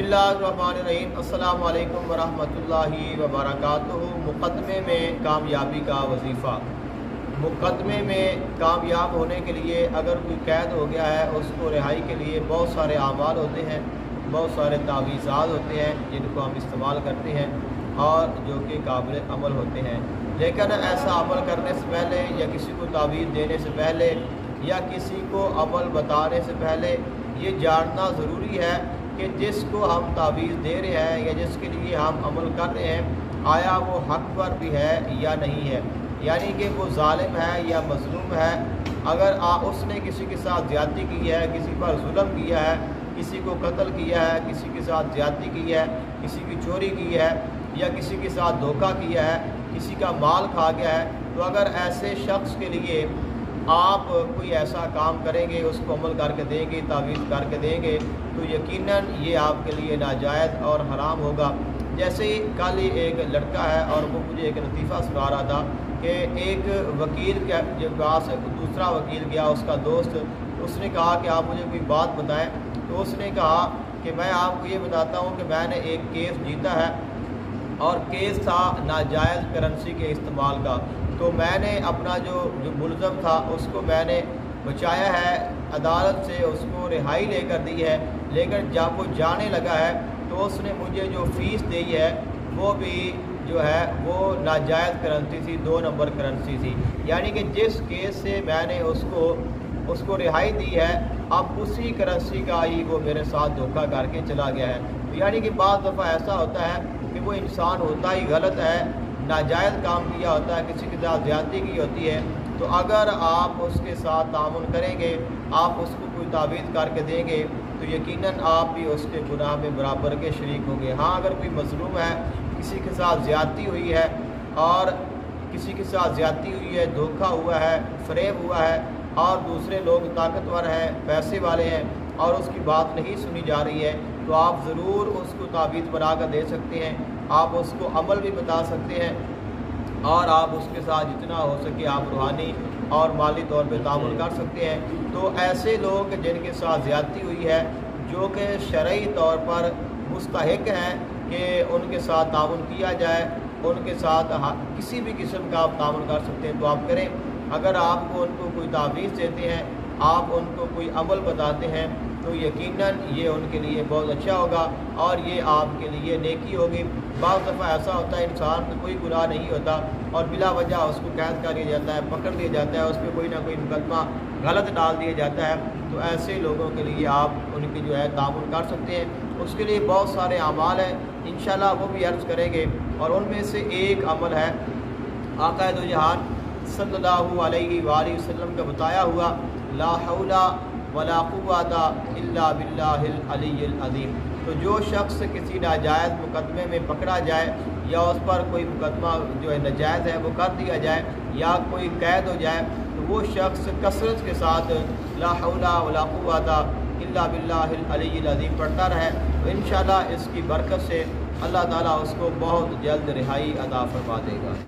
बसमीम अल्लाम वबरकातुहू। मुक़दमे में कामयाबी का वजीफ़ा। मुक़दमे में कामयाब होने के लिए अगर कोई कैद हो गया है, उसको रिहाई के लिए बहुत सारे अमाल होते हैं, बहुत सारे तावीज़ात होते हैं, जिनको हम इस्तेमाल करते हैं और जो कि काबिल अमल होते हैं। लेकिन ऐसा अमल करने से पहले या किसी को तावीज़ देने से पहले या किसी को अमल बताने से पहले ये जानना ज़रूरी है कि जिसको हम तावीज़ दे रहे हैं या जिसके लिए हम अमल कर रहे हैं आया वो हक पर भी है या नहीं है? यानी कि वो ालिम है या मजलूम है? अगर आ, उसने किसी के साथ ज़्यादती की है किसी पर जुल्म किया है किसी को कत्ल किया है किसी के साथ ज़्यादती की है किसी की चोरी की है या किसी के साथ धोखा किया है किसी का माल खा गया है तो अगर ऐसे शख्स के लिए आप कोई ऐसा काम करेंगे, उसको अमल करके देंगे, तावीज़ करके देंगे तो यकीनन ये आपके लिए नाजायज़ और हराम होगा। जैसे कल ही एक लड़का है और वो मुझे एक लतीफ़ा सुना रहा था कि एक वकील के पास, दूसरा वकील गया, उसका दोस्त। उसने कहा कि आप मुझे कोई बात बताएँ? तो उसने कहा कि मैं आपको ये बताता हूँ कि मैंने एक केस जीता है। और केस था नाजायज़ करेंसी के इस्तेमाल का। तो मैंने अपना जो जो मुलज़म था, उसको मैंने बचाया है, अदालत से उसको रिहाई लेकर दी है, लेकिन जब वो जाने लगा है तो उसने मुझे जो फ़ीस दी है, वो भी जो है, वो नाजायज़ करेंसी थी, दो नंबर करेंसी थी। यानी कि जिस केस से मैंने उसको उसको रिहाई दी है, अब उसी करेंसी का ही वो मेरे साथ धोखा करके चला गया है। तो यानी कि बाद दफ़ा ऐसा होता है कि वो इंसान होता ही गलत है, नाजायज़ काम किया होता है, किसी के साथ ज़्यादती की होती है तो अगर आप उसके साथ ताउन करेंगे, आप उसको कोई तावीज़ करके देंगे तो यकीनन आप भी उसके गुनाह में बराबर के शरीक होंगे। हाँ अगर कोई मजलूम है, किसी के साथ ज़्यादती हुई है और किसी के साथ ज़्यादती हुई है, धोखा हुआ है, फरेब हुआ है और दूसरे लोग ताकतवर हैं, पैसे वाले हैं और उसकी बात नहीं सुनी जा रही है तो आप ज़रूर उसको तावीज़ बना कर दे सकते हैं। आप उसको अमल भी बता सकते हैं और आप उसके साथ जितना हो सके आप रूहानी और माली तौर पर तामुल कर सकते हैं। तो ऐसे लोग जिनके साथ ज़्यादती हुई है, जो कि शर्य तौर पर मुस्तक हैं कि उनके साथ ताउन किया जाए, उनके साथ किसी भी किस्म का आप ताउन कर सकते हैं। तो आप करें। अगर आपको उनको कोई तावीज़ देते हैं आप उनको कोई अमल बताते हैं तो यकीनन ये उनके लिए बहुत अच्छा होगा और ये आपके लिए नेकी होगी। बहुत दफ़ा ऐसा होता है, इंसान को कोई गुनाह नहीं होता और बिला वजह उसको कैद कर दिया जाता है, पकड़ दिया जाता है उस पर कोई ना कोई मुकदमा गलत डाल दिया जाता है। तो ऐसे लोगों के लिए आप उनकी जो है तामुल कर सकते हैं। उसके लिए बहुत सारे अमाल हैं इन वो भी अर्ज़ करेंगे। और उनमें से एक अमल है आकायद जहान सल्ला वसम का बताया हुआ लाहौला वलाक़ुवाता बिल्लाज़ीम तो जो शख्स किसी नाजायज़ मुकदमे में पकड़ा जाए या उस पर कोई मुकदमा जो है नजायज़ है, वो कर दिया जाए या कोई कैद हो जाए तो वो शख्स कसरत के साथ लाहौला वलाक़ुवाता बिल्लाज़ीम पढ़ता रहे। तो इन इसकी बरकत से अल्लाह ताला उसको बहुत जल्द रिहाई अदा फरमा देगा।